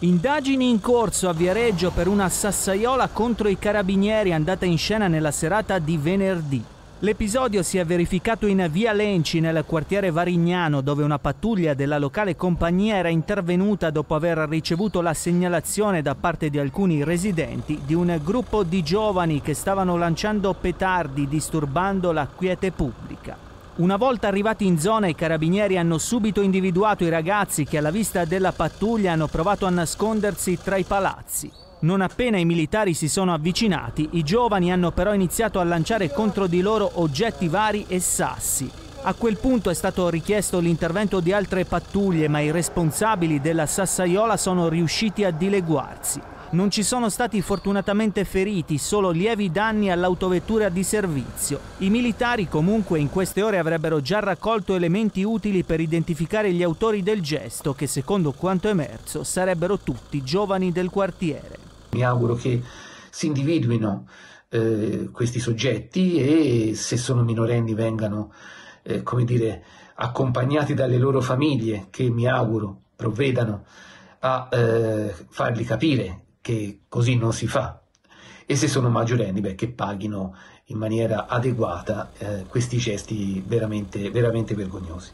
Indagini in corso a Viareggio per una sassaiola contro i carabinieri andata in scena nella serata di venerdì. L'episodio si è verificato in via Lenci nel quartiere Varignano dove una pattuglia della locale compagnia era intervenuta dopo aver ricevuto la segnalazione da parte di alcuni residenti di un gruppo di giovani che stavano lanciando petardi disturbando la quiete pubblica. Una volta arrivati in zona i carabinieri hanno subito individuato i ragazzi che alla vista della pattuglia hanno provato a nascondersi tra i palazzi. Non appena i militari si sono avvicinati, i giovani hanno però iniziato a lanciare contro di loro oggetti vari e sassi. A quel punto è stato richiesto l'intervento di altre pattuglie, ma i responsabili della sassaiola sono riusciti a dileguarsi. Non ci sono stati fortunatamente feriti, solo lievi danni all'autovettura di servizio. I militari comunque in queste ore avrebbero già raccolto elementi utili per identificare gli autori del gesto che secondo quanto emerso sarebbero tutti giovani del quartiere. Mi auguro che si individuino eh, questi soggetti e se sono minorenni vengano eh, come dire, accompagnati dalle loro famiglie che mi auguro provvedano a eh, fargli capire che così non si fa. E se sono maggiorenni, beh, che paghino in maniera adeguata eh, questi gesti veramente, veramente vergognosi.